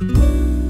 Música